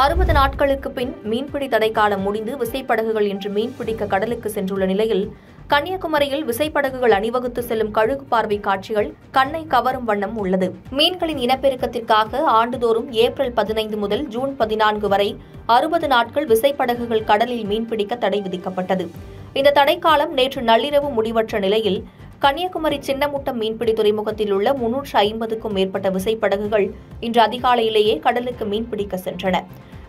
அறுபது நாட்களுக்கு பின் மீன்பிடி தடைக்காலம் முடிந்து விசைப்படகுகள் இன்று மீன்பிடிக்க கடலுக்கு சென்றுள்ள நிலையில் கன்னியாகுமரியில் விசைப்படகுகள் அணிவகுத்து செல்லும் கழுகு பார்வை காட்சிகள் கண்ணை கவரும் வண்ணம் உள்ளது. மீன்களின் இனப்பெருக்கத்திற்காக ஆண்டுதோறும் ஏப்ரல் பதினைந்து முதல் ஜூன் பதினான்கு வரை அறுபது நாட்கள் விசைப்படகுகள் கடலில் மீன்பிடிக்க தடை விதிக்கப்பட்டது. இந்த தடைக்காலம் நேற்று நள்ளிரவு முடிவற்ற நிலையில் கன்னியாகுமரி சின்னமுட்டம் மீன்பிடி துறைமுகத்தில் உள்ள முன்னூற்று ஐம்பதுக்கும் மேற்பட்ட விசைப்படகுகள் இன்று அதிகாலையிலேயே கடலுக்கு மீன்பிடிக்க சென்றன.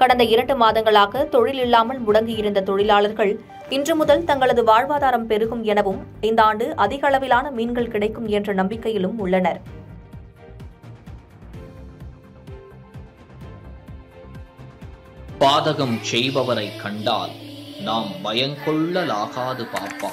கடந்த இரண்டு மாதங்களாக தொழில் இல்லாமல் முடங்கியிருந்த தொழிலாளர்கள் இன்று முதல் தங்களது வாழ்வாதாரம் பெருகும் எனவும் இந்த ஆண்டு அதிக அளவிலான மீன்கள் கிடைக்கும் என்ற நம்பிக்கையிலும் உள்ளனர். பாதகம் செய்பவரை கண்டால் நாம் பயங்கொள்ளலாகாது பாப்பா.